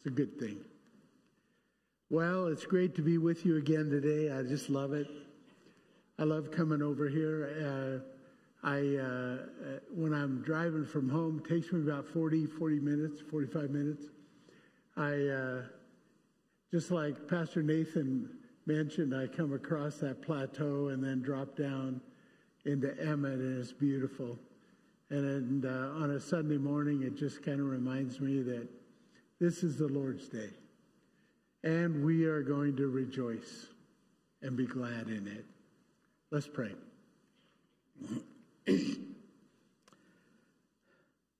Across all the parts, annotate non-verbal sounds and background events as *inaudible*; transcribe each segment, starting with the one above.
It's a good thing. Well, it's great to be with you again today. I just love it. I love coming over here. Uh, I uh, uh when I'm driving from home, it takes me about 40, 40 minutes, 45 minutes. I uh, just like Pastor Nathan mentioned, I come across that plateau and then drop down into Emmett, and it's beautiful. And, and uh, on a Sunday morning, it just kind of reminds me that this is the Lord's day. And we are going to rejoice and be glad in it. Let's pray. *clears throat*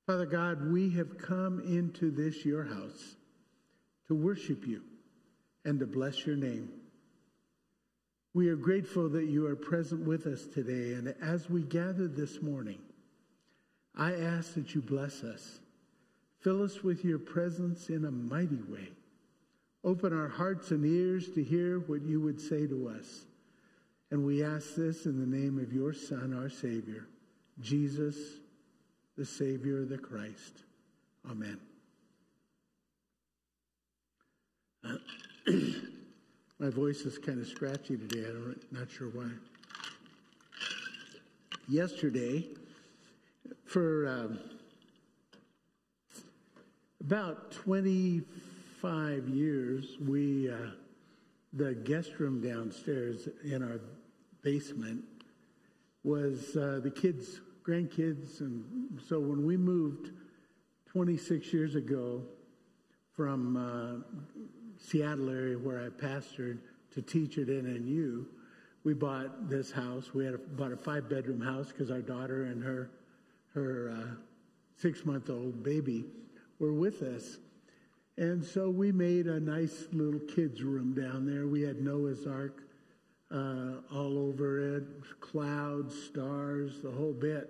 Father God, we have come into this, your house, to worship you and to bless your name. We are grateful that you are present with us today. And as we gather this morning, I ask that you bless us. Fill us with your presence in a mighty way. Open our hearts and ears to hear what you would say to us. And we ask this in the name of your Son, our Savior, Jesus, the Savior, of the Christ. Amen. *clears throat* My voice is kind of scratchy today. I'm not sure why. Yesterday, for um, about 25 years, we, uh, the guest room downstairs in our basement was uh, the kids, grandkids. And so when we moved 26 years ago from uh, Seattle area where I pastored to teach at NNU, we bought this house. We had a, bought a five bedroom house because our daughter and her her uh, six month old baby were with us. And so we made a nice little kids' room down there. We had Noah's Ark uh, all over it, clouds, stars, the whole bit.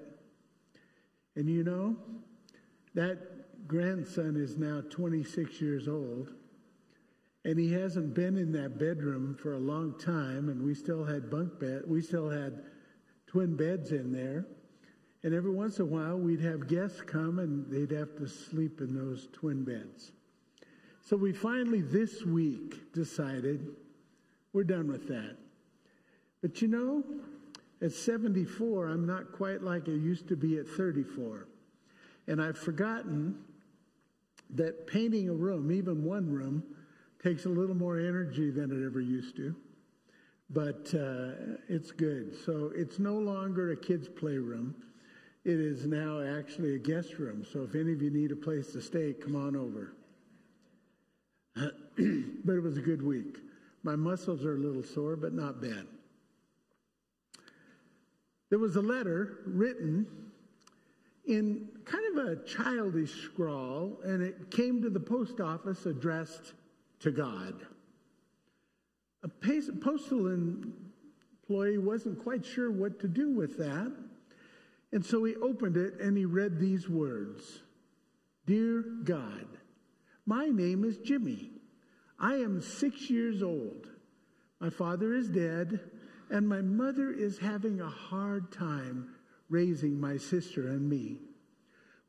And you know, that grandson is now 26 years old. And he hasn't been in that bedroom for a long time, and we still had bunk bed. We still had twin beds in there. And every once in a while, we'd have guests come and they'd have to sleep in those twin beds. So we finally, this week, decided we're done with that. But you know, at 74, I'm not quite like I used to be at 34. And I've forgotten that painting a room, even one room, takes a little more energy than it ever used to. But uh, it's good. So it's no longer a kid's playroom. It is now actually a guest room. So if any of you need a place to stay, come on over. *clears throat* but it was a good week. My muscles are a little sore, but not bad. There was a letter written in kind of a childish scrawl, and it came to the post office addressed to God. A postal employee wasn't quite sure what to do with that. And so he opened it and he read these words Dear God, my name is Jimmy. I am six years old. My father is dead, and my mother is having a hard time raising my sister and me.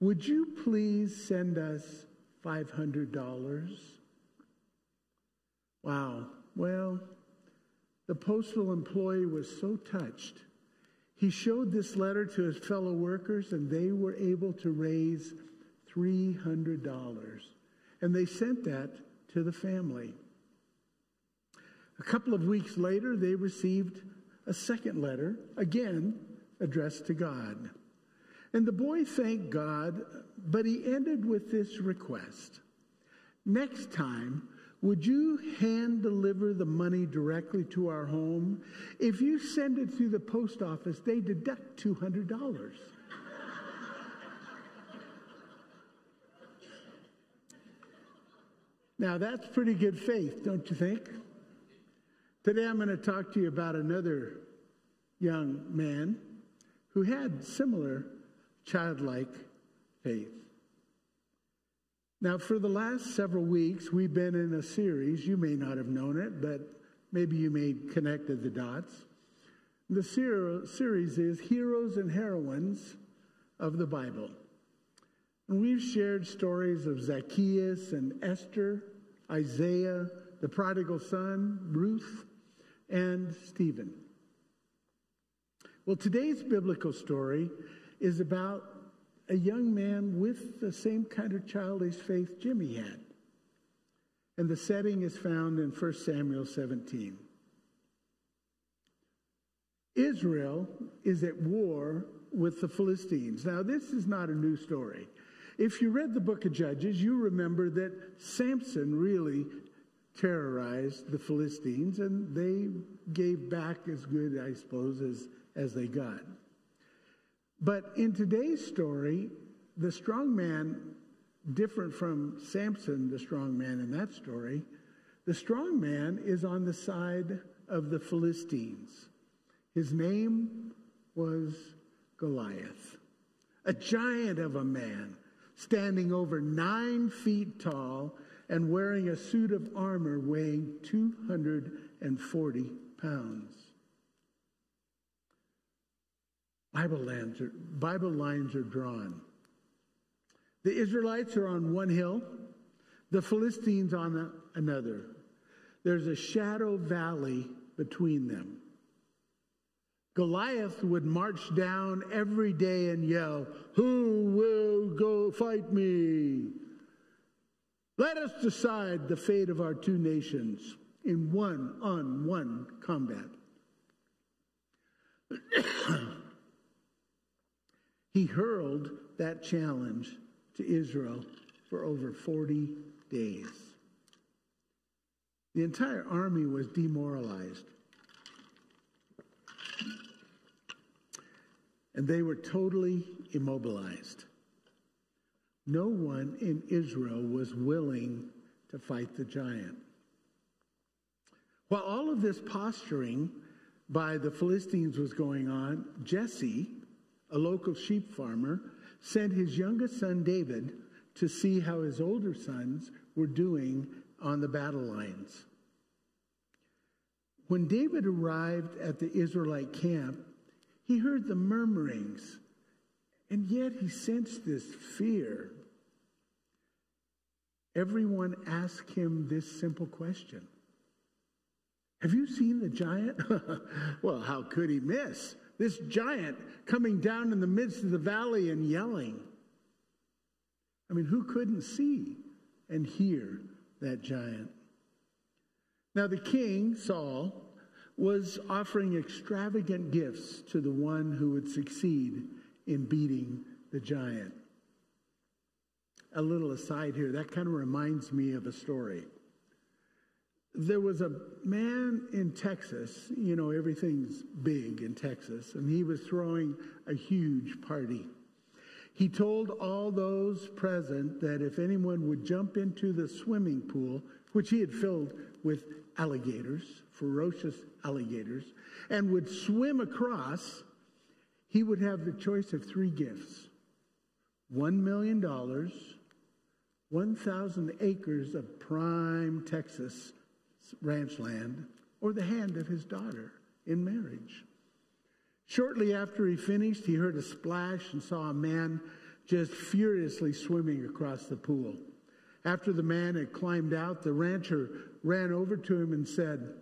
Would you please send us $500? Wow. Well, the postal employee was so touched he showed this letter to his fellow workers, and they were able to raise $300. And they sent that to the family. A couple of weeks later, they received a second letter, again addressed to God. And the boy thanked God, but he ended with this request Next time, would you hand deliver the money directly to our home? If you send it through the post office, they deduct $200. now, that's pretty good faith, don't you think? Today, I'm going to talk to you about another young man who had similar childlike faith. Now, for the last several weeks, we've been in a series. You may not have known it, but maybe you may connected the dots. The ser- series is Heroes and Heroines of the Bible. And we've shared stories of Zacchaeus and Esther Isaiah, the prodigal son, Ruth, and Stephen. Well, today's biblical story is about a young man with the same kind of childish faith Jimmy had. And the setting is found in 1 Samuel 17. Israel is at war with the Philistines. Now, this is not a new story. If you read the book of Judges, you remember that Samson really terrorized the Philistines, and they gave back as good, I suppose, as, as they got. But in today's story, the strong man, different from Samson, the strong man in that story, the strong man is on the side of the Philistines. His name was Goliath, a giant of a man, standing over nine feet tall and wearing a suit of armor weighing 240 pounds. Bible lines are, Bible lines are drawn. The Israelites are on one hill, the Philistines on a, another. There's a shadow valley between them. Goliath would march down every day and yell, Who will go fight me? Let us decide the fate of our two nations in one on one combat. *coughs* he hurled that challenge to Israel for over 40 days. The entire army was demoralized. And they were totally immobilized. No one in Israel was willing to fight the giant. While all of this posturing by the Philistines was going on, Jesse, a local sheep farmer, sent his youngest son David to see how his older sons were doing on the battle lines. When David arrived at the Israelite camp, he heard the murmurings, and yet he sensed this fear. Everyone asked him this simple question Have you seen the giant? *laughs* well, how could he miss? This giant coming down in the midst of the valley and yelling. I mean, who couldn't see and hear that giant? Now, the king, Saul, was offering extravagant gifts to the one who would succeed in beating the giant. A little aside here, that kind of reminds me of a story. There was a man in Texas, you know, everything's big in Texas, and he was throwing a huge party. He told all those present that if anyone would jump into the swimming pool, which he had filled with alligators, ferocious alligators, and would swim across, he would have the choice of three gifts $1 million, 1,000 acres of prime Texas ranch land, or the hand of his daughter in marriage. Shortly after he finished, he heard a splash and saw a man just furiously swimming across the pool. After the man had climbed out, the rancher ran over to him and said,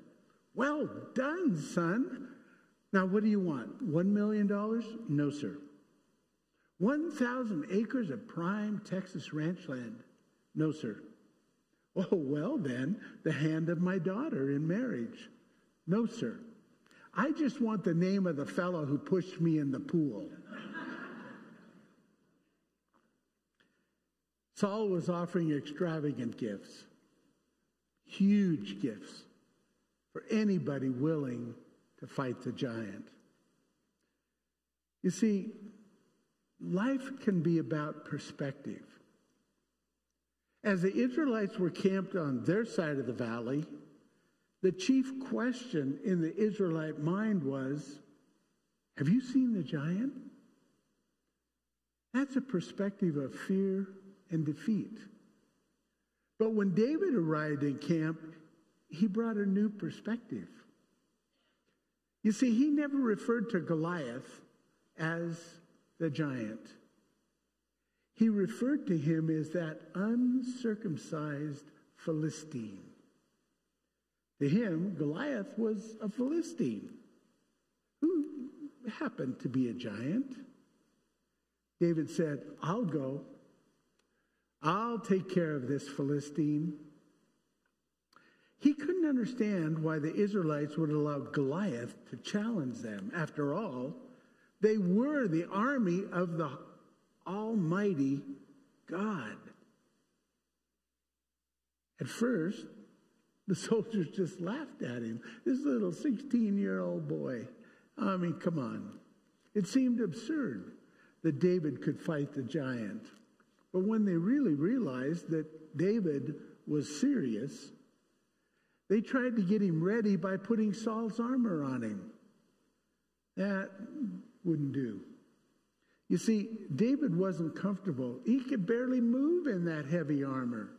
Well done, son. Now, what do you want? One million dollars? No, sir. 1,000 acres of prime Texas ranch land? No, sir. Oh, *laughs* well, then, the hand of my daughter in marriage? No, sir. I just want the name of the fellow who pushed me in the pool. Saul was offering extravagant gifts, huge gifts for anybody willing to fight the giant. You see, life can be about perspective. As the Israelites were camped on their side of the valley, the chief question in the Israelite mind was Have you seen the giant? That's a perspective of fear and defeat. But when David arrived in camp, he brought a new perspective. You see, he never referred to Goliath as the giant. He referred to him as that uncircumcised Philistine. To him, Goliath was a Philistine who happened to be a giant. David said, I'll go. I'll take care of this Philistine. He couldn't understand why the Israelites would allow Goliath to challenge them. After all, they were the army of the Almighty God. At first, the *laughs* soldiers just laughed at him. This little 16 year old boy. I mean, come on. It seemed absurd that David could fight the giant. But when they really realized that David was serious, they tried to get him ready by putting Saul's armor on him. That wouldn't do. You see, David wasn't comfortable. He could barely move in that heavy armor.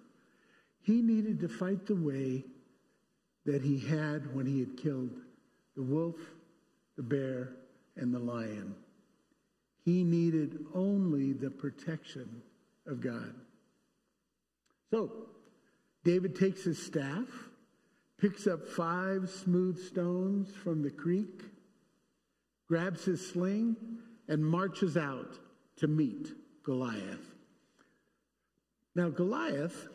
He needed to fight the way that he had when he had killed the wolf, the bear, and the lion. He needed only the protection of God. So, David takes his staff, picks up five smooth stones from the creek, grabs his sling, and marches out to meet Goliath. Now, Goliath,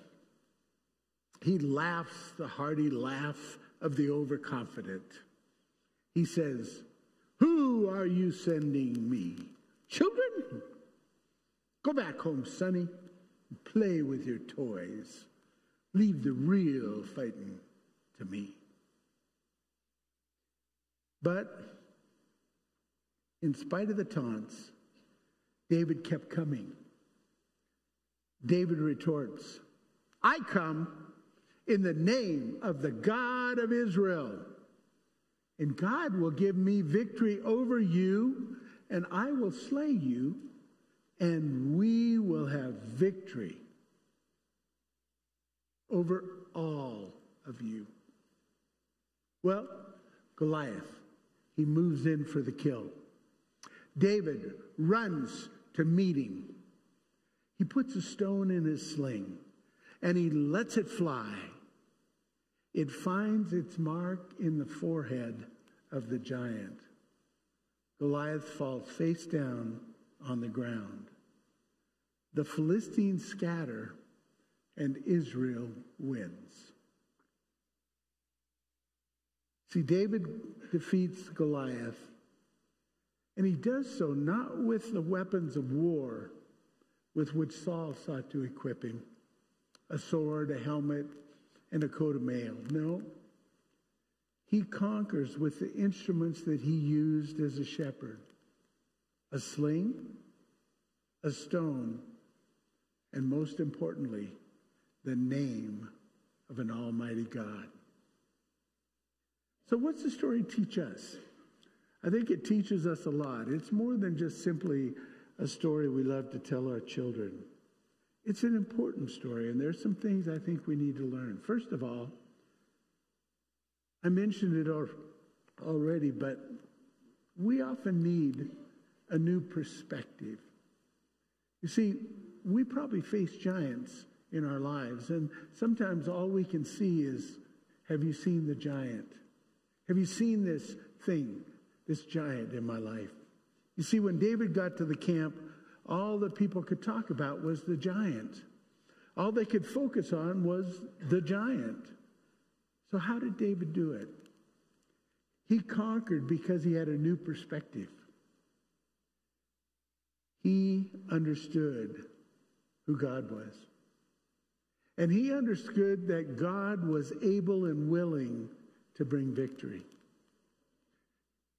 he laughs the hearty laugh of the overconfident. He says, Who are you sending me? Children? Go back home, sonny. and Play with your toys. Leave the real fighting to me. But in spite of the taunts, David kept coming. David retorts, I come in the name of the God of Israel, and God will give me victory over you, and I will slay you, and we will have victory over all of you. Well, Goliath, he moves in for the kill. David runs to meet him. He puts a stone in his sling and he lets it fly. It finds its mark in the forehead of the giant. Goliath falls face down on the ground. The Philistines scatter and Israel wins. See, David defeats Goliath and he does so not with the weapons of war with which Saul sought to equip him a sword, a helmet, and a coat of mail. No. He conquers with the instruments that he used as a shepherd a sling, a stone, and most importantly, the name of an almighty God. So, what's the story teach us? I think it teaches us a lot. It's more than just simply a story we love to tell our children. It's an important story, and there's some things I think we need to learn. First of all, I mentioned it already, but we often need a new perspective. You see, we probably face giants in our lives, and sometimes all we can see is have you seen the giant? Have you seen this thing? This giant in my life. You see, when David got to the camp, all that people could talk about was the giant. All they could focus on was the giant. So, how did David do it? He conquered because he had a new perspective. He understood who God was. And he understood that God was able and willing to bring victory.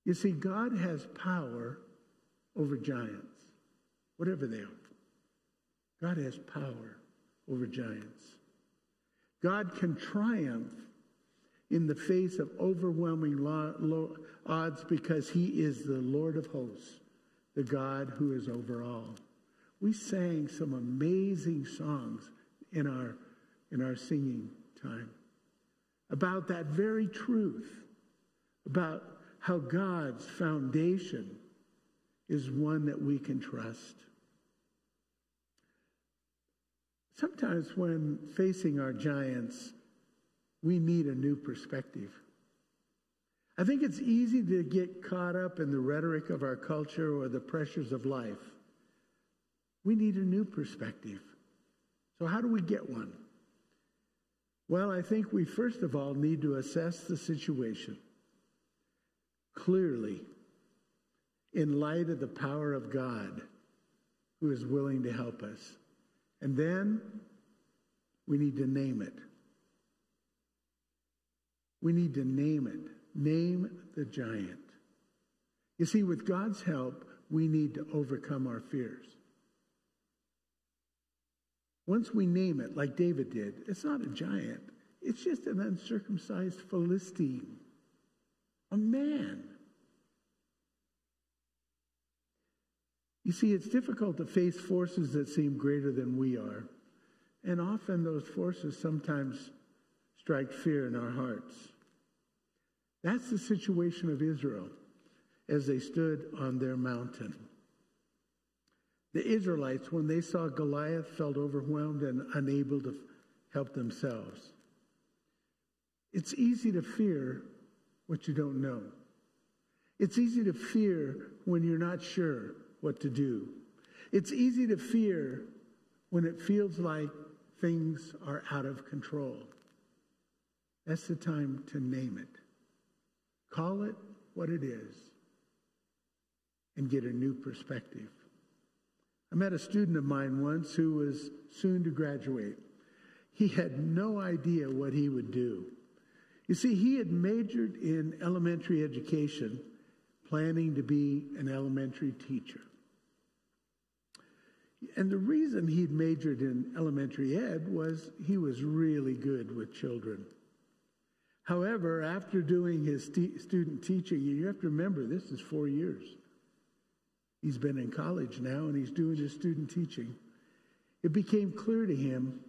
You see, God has power over giants, whatever they are. God has power over giants. God can triumph in the face of overwhelming odds because he is the Lord of hosts, the God who is over all. We sang some amazing songs in our, in our singing time about that very truth, about how God's foundation is one that we can trust. Sometimes when facing our giants, we need a new perspective. I think it's easy to get caught up in the rhetoric of our culture or the pressures of life. We need a new perspective. So, how do we get one? Well, I think we first of all need to assess the situation clearly in light of the power of God who is willing to help us. And then we need to name it. We need to name it. Name the giant. You see, with God's help, we need to overcome our fears. Once we name it, like David did, it's not a giant, it's just an uncircumcised Philistine, a man. You see, it's difficult to face forces that seem greater than we are. And often those forces sometimes strike fear in our hearts. That's the situation of Israel as they stood on their mountain. The Israelites, when they saw Goliath, felt overwhelmed and unable to help themselves. It's easy to fear what you don't know. It's easy to fear when you're not sure what to do. It's easy to fear when it feels like things are out of control. That's the time to name it. Call it what it is and get a new perspective. I met a student of mine once who was soon to graduate. He had no idea what he would do. You see, he had majored in elementary education, planning to be an elementary teacher. And the reason he'd majored in elementary ed was he was really good with children. However, after doing his st- student teaching, you have to remember this is four years. He's been in college now and he's doing his student teaching. It became clear to him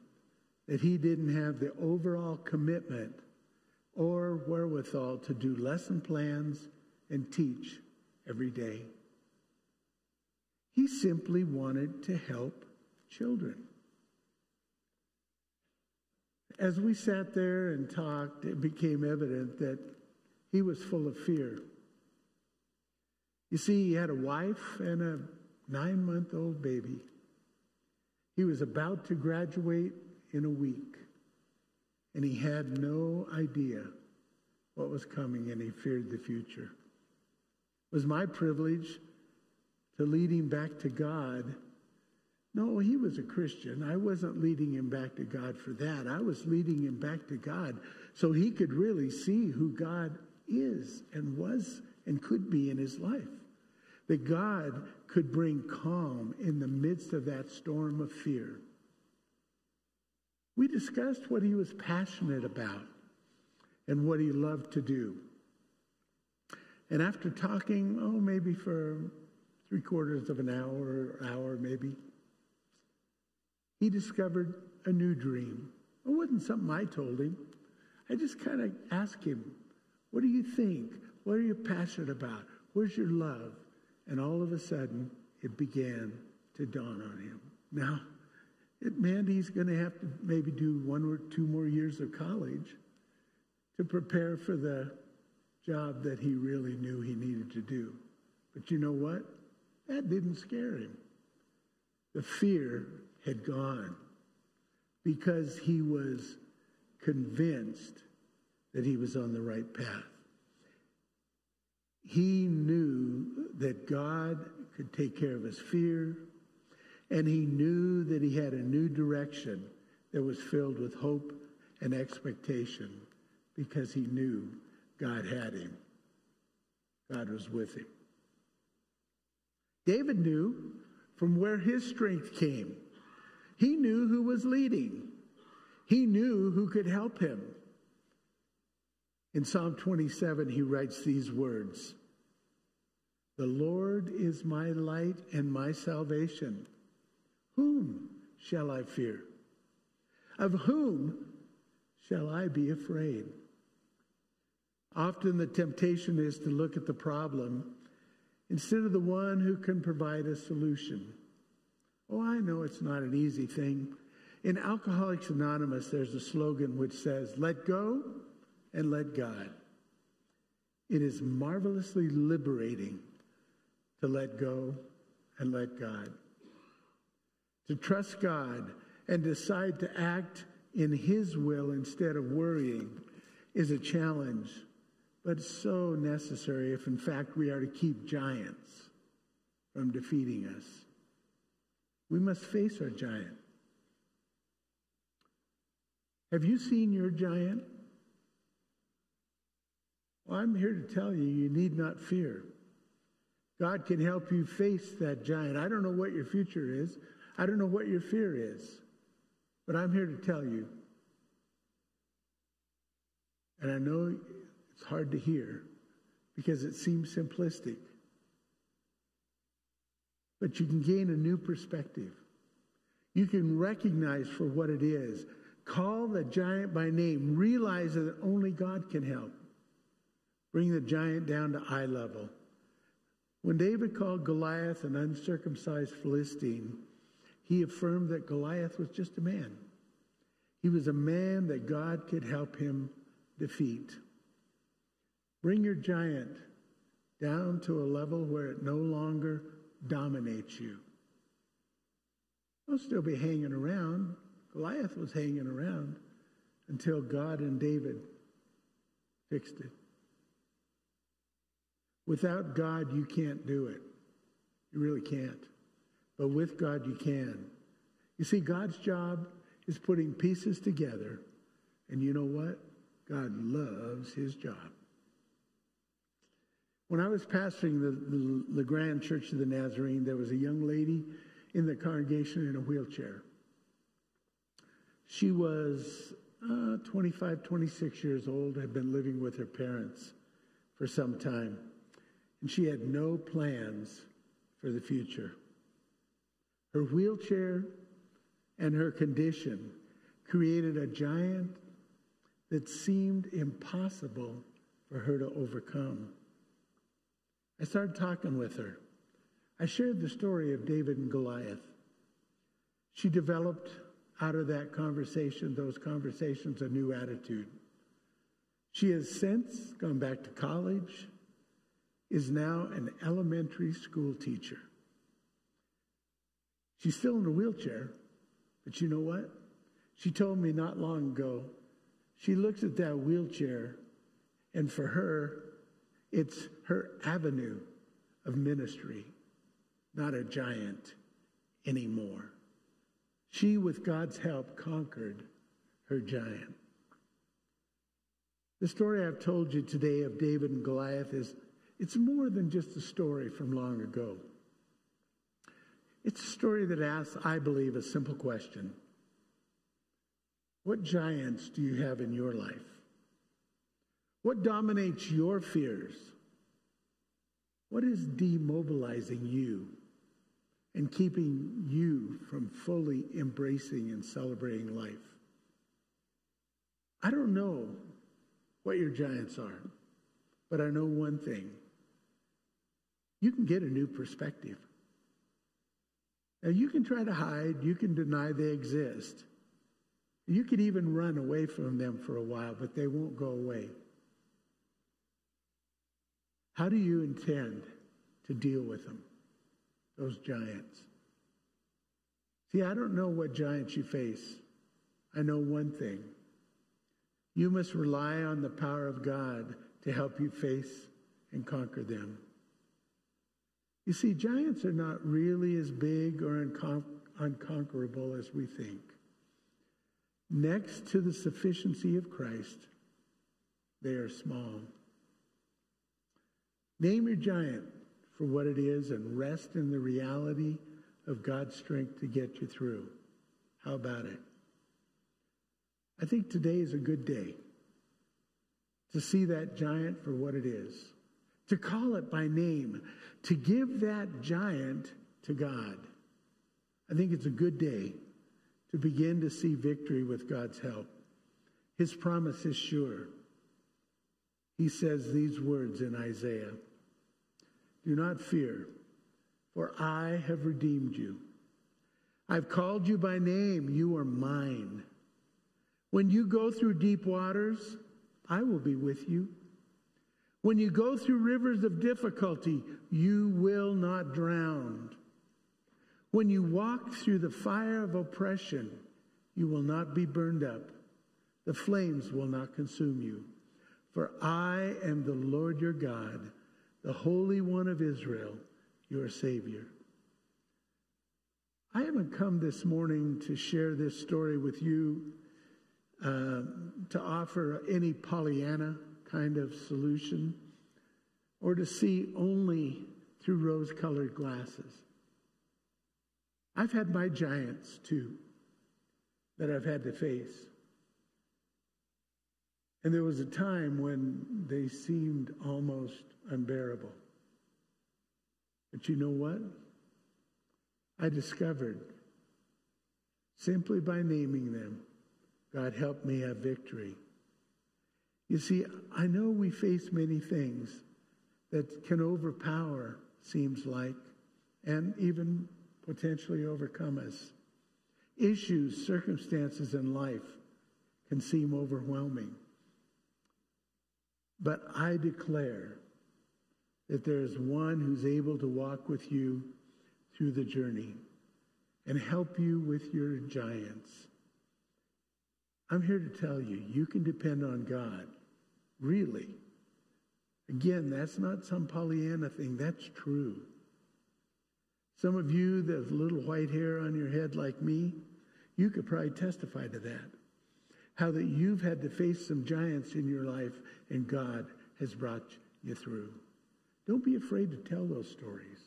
that he didn't have the overall commitment or wherewithal to do lesson plans and teach every day. He simply wanted to help children. As we sat there and talked, it became evident that he was full of fear. You see, he had a wife and a nine month old baby. He was about to graduate in a week, and he had no idea what was coming, and he feared the future. It was my privilege to lead him back to God. No, he was a Christian. I wasn't leading him back to God for that. I was leading him back to God so he could really see who God is and was and could be in his life. That God could bring calm in the midst of that storm of fear. We discussed what he was passionate about and what he loved to do. And after talking, oh, maybe for three quarters of an hour, hour maybe, he discovered a new dream. It wasn't something I told him. I just kind of asked him, What do you think? What are you passionate about? Where's your love? And all of a sudden, it began to dawn on him. Now, he's going to have to maybe do one or two more years of college to prepare for the job that he really knew he needed to do. But you know what? That didn't scare him. The fear had gone because he was convinced that he was on the right path. He knew that God could take care of his fear, and he knew that he had a new direction that was filled with hope and expectation because he knew God had him. God was with him. David knew from where his strength came. He knew who was leading. He knew who could help him. In Psalm 27, he writes these words The Lord is my light and my salvation. Whom shall I fear? Of whom shall I be afraid? Often the temptation is to look at the problem instead of the one who can provide a solution. Oh, I know it's not an easy thing. In Alcoholics Anonymous, there's a slogan which says, Let go and let God. It is marvelously liberating to let go and let God. To trust God and decide to act in His will instead of worrying is a challenge, but so necessary if, in fact, we are to keep giants from defeating us. We must face our giant. Have you seen your giant? Well, I'm here to tell you, you need not fear. God can help you face that giant. I don't know what your future is. I don't know what your fear is. But I'm here to tell you. And I know it's hard to hear because it seems simplistic. But you can gain a new perspective. You can recognize for what it is. Call the giant by name. Realize that only God can help. Bring the giant down to eye level. When David called Goliath an uncircumcised Philistine, he affirmed that Goliath was just a man. He was a man that God could help him defeat. Bring your giant down to a level where it no longer dominates you. They'll still be hanging around. Goliath was hanging around until God and David fixed it. Without God, you can't do it. You really can't. But with God, you can. You see, God's job is putting pieces together. And you know what? God loves his job. When I was pastoring the, the, the Grand Church of the Nazarene, there was a young lady in the congregation in a wheelchair. She was uh, 25, 26 years old, had been living with her parents for some time, and she had no plans for the future. Her wheelchair and her condition created a giant that seemed impossible for her to overcome. I started talking with her. I shared the story of David and Goliath. She developed out of that conversation, those conversations, a new attitude. She has since gone back to college, is now an elementary school teacher. She's still in a wheelchair, but you know what? She told me not long ago, she looks at that wheelchair, and for her, it's her avenue of ministry, not a giant anymore. She, with God's help, conquered her giant. The story I've told you today of David and Goliath is it's more than just a story from long ago. It's a story that asks, I believe, a simple question. What giants do you have in your life? What dominates your fears? What is demobilizing you and keeping you from fully embracing and celebrating life? I don't know what your giants are, but I know one thing. You can get a new perspective. Now, you can try to hide, you can deny they exist. You could even run away from them for a while, but they won't go away. How do you intend to deal with them, those giants? See, I don't know what giants you face. I know one thing. You must rely on the power of God to help you face and conquer them. You see, giants are not really as big or uncon- unconquerable as we think. Next to the sufficiency of Christ, they are small. Name your giant for what it is and rest in the reality of God's strength to get you through. How about it? I think today is a good day to see that giant for what it is, to call it by name, to give that giant to God. I think it's a good day to begin to see victory with God's help. His promise is sure. He says these words in Isaiah Do not fear, for I have redeemed you. I've called you by name. You are mine. When you go through deep waters, I will be with you. When you go through rivers of difficulty, you will not drown. When you walk through the fire of oppression, you will not be burned up. The flames will not consume you. For I am the Lord your God, the Holy One of Israel, your Savior. I haven't come this morning to share this story with you uh, to offer any Pollyanna kind of solution or to see only through rose colored glasses. I've had my giants too that I've had to face. And there was a time when they seemed almost unbearable. But you know what? I discovered simply by naming them, God helped me have victory. You see, I know we face many things that can overpower, seems like, and even potentially overcome us. Issues, circumstances in life can seem overwhelming. But I declare that there is one who's able to walk with you through the journey and help you with your giants. I'm here to tell you, you can depend on God. Really. Again, that's not some Pollyanna thing. That's true. Some of you that have little white hair on your head like me, you could probably testify to that. How that you've had to face some giants in your life and God has brought you through. Don't be afraid to tell those stories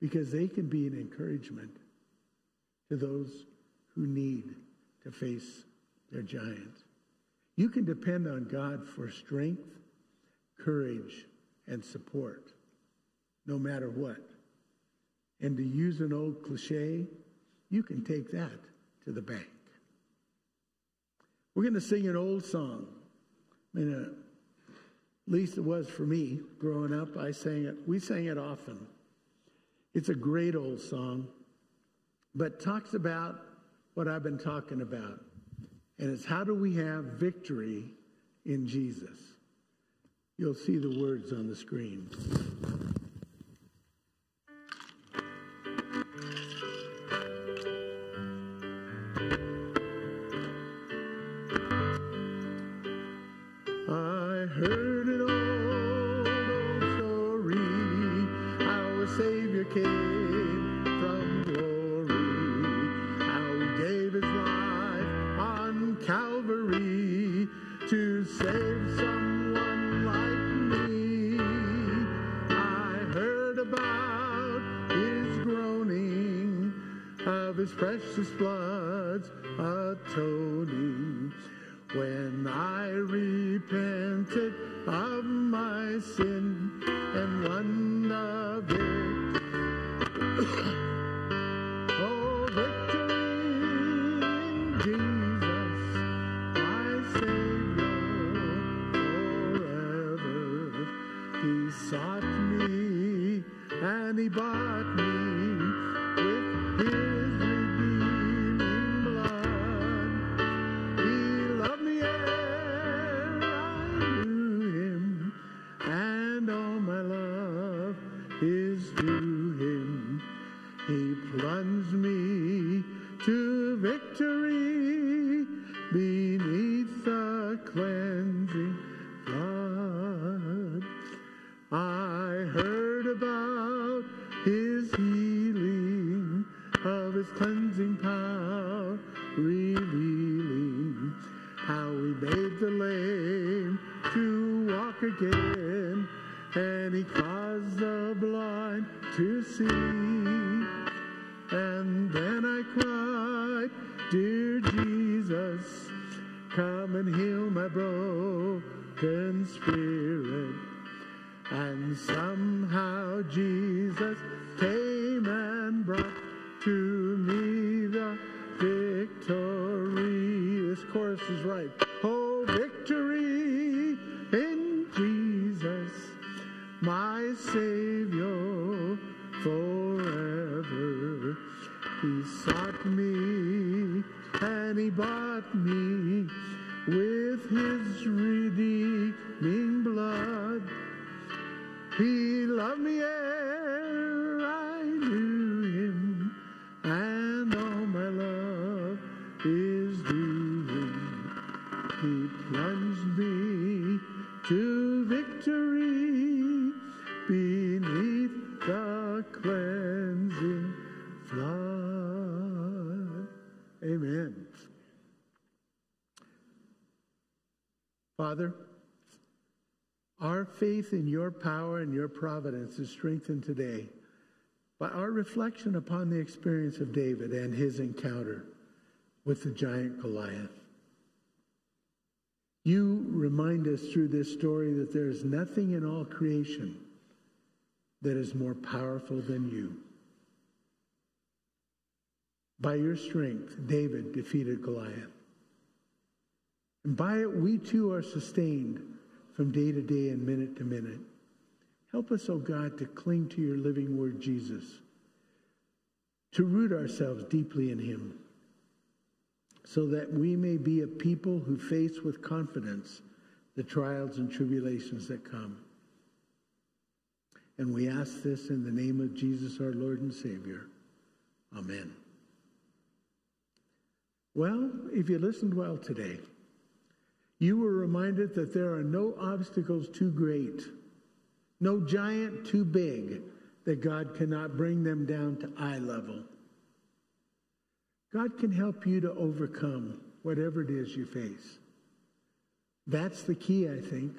because they can be an encouragement to those who need to face their giants. You can depend on God for strength, courage, and support, no matter what. And to use an old cliche, you can take that to the bank. We're going to sing an old song. I mean, uh, at least it was for me growing up. I sang it. We sang it often. It's a great old song, but talks about what I've been talking about. And it's how do we have victory in Jesus? You'll see the words on the screen. Precious blood's to him. He plunged me to victory beneath the cleansing flood. I heard about his healing, of his cleansing power revealing, how he made the lame to walk again, and he caused the blind to see. And then I cried, Dear Jesus, come and heal my broken spirit. And somehow Jesus came and brought to me the victory. This chorus is right. Oh, victory in Jesus, my Savior. He sought me and he bought me with his redeeming blood. He loved me. Father, our faith in your power and your providence is strengthened today by our reflection upon the experience of David and his encounter with the giant Goliath. You remind us through this story that there is nothing in all creation that is more powerful than you. By your strength, David defeated Goliath. And by it, we too are sustained from day to day and minute to minute. Help us, O oh God, to cling to your living word, Jesus, to root ourselves deeply in him, so that we may be a people who face with confidence the trials and tribulations that come. And we ask this in the name of Jesus, our Lord and Savior. Amen. Well, if you listened well today, you were reminded that there are no obstacles too great, no giant too big that God cannot bring them down to eye level. God can help you to overcome whatever it is you face. That's the key, I think.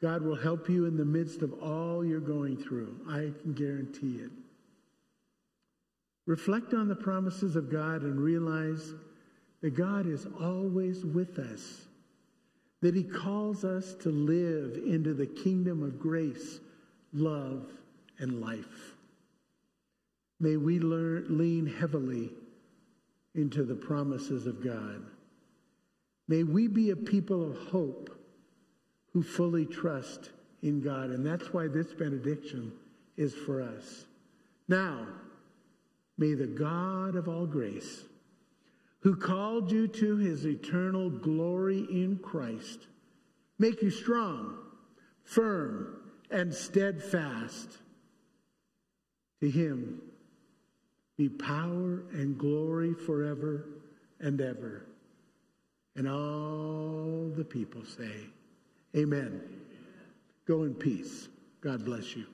God will help you in the midst of all you're going through. I can guarantee it. Reflect on the promises of God and realize that God is always with us that he calls us to live into the kingdom of grace, love, and life. May we learn, lean heavily into the promises of God. May we be a people of hope who fully trust in God. And that's why this benediction is for us. Now, may the God of all grace, who called you to his eternal glory in Christ, make you strong, firm, and steadfast. To him be power and glory forever and ever. And all the people say, Amen. Go in peace. God bless you.